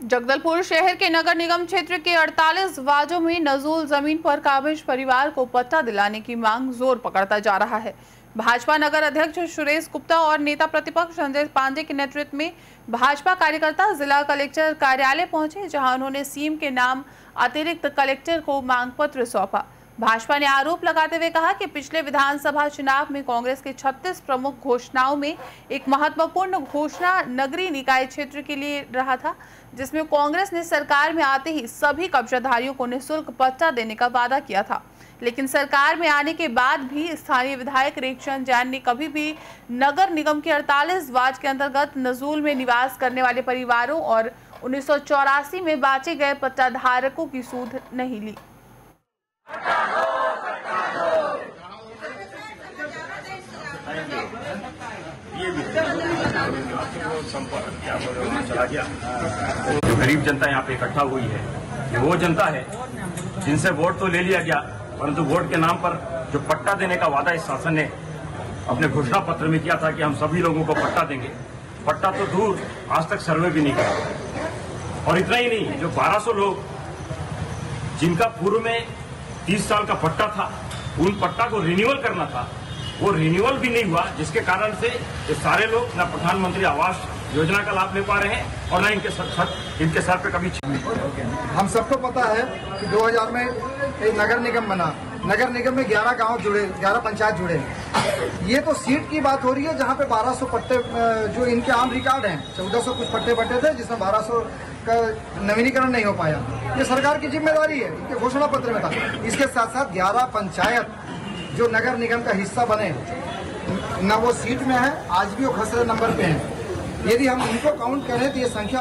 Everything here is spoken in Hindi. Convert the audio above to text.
जगदलपुर शहर के नगर निगम क्षेत्र के 48 वार्डों में नजूल ज़मीन पर काबिज परिवार को पट्टा दिलाने की मांग ज़ोर पकड़ता जा रहा है। भाजपा नगर अध्यक्ष सुरेश गुप्ता और नेता प्रतिपक्ष संजय पांडे के नेतृत्व में भाजपा कार्यकर्ता जिला कलेक्टर कार्यालय पहुँचे, जहाँ उन्होंने सीएम के नाम अतिरिक्त कलेक्टर को मांग पत्र सौंपा। भाजपा ने आरोप लगाते हुए कहा कि पिछले विधानसभा चुनाव में कांग्रेस के 36 प्रमुख घोषणाओं में एक महत्वपूर्ण घोषणा नगरीय निकाय क्षेत्र के लिए रहा था, जिसमें कांग्रेस ने सरकार में आते ही सभी कब्जाधारियों को निःशुल्क पट्टा देने का वादा किया था। लेकिन सरकार में आने के बाद भी स्थानीय विधायक रेखचंद जैन ने कभी भी नगर निगम के 48 वार्ड के अंतर्गत नजूल में निवास करने वाले परिवारों और उन्नीस सौ चौरासी में बांचे गए पट्टाधारकों की सूद नहीं ली। जो गरीब जनता यहाँ पे इकट्ठा हुई है। ये वो जनता है जिनसे वोट तो ले लिया गया, परंतु वोट के नाम पर जो पट्टा देने का वादा इस शासन ने अपने घोषणा पत्र में किया था कि हम सभी लोगों को पट्टा देंगे। पट्टा तो दूर आज तक सर्वे भी नहीं किया और इतना ही नहीं, जो 1200 लोग जिनका पूर्व में 30 साल का पट्टा था, उन पट्टा को रिन्यूअल करना था वो रिन्यूअल भी नहीं हुआ जिसके कारण से ये सारे लोग न प्रधानमंत्री आवास योजना का लाभ ले पा रहे हैं और न इनके सर, सर इनके सर पे कभी हम सबको पता है कि 2000 में एक नगर निगम बना। नगर निगम में 11 गाँव जुड़े 11 पंचायत जुड़े। ये तो सीट की बात हो रही है जहाँ पे 1200 पट्टे जो इनके आम रिकॉर्ड हैं 1400 कुछ पट्टे बट्टे थे जिसमें 1200 का नवीनीकरण नहीं हो पाया। ये सरकार की ज़िम्मेदारी है इनके घोषणा पत्र में था। इसके साथ साथ ग्यारह पंचायत जो नगर निगम का हिस्सा बने, न वो सीट में है, आज भी वो खसरे नंबर पे हैं। यदि हम उनको काउंट करें तो ये संख्या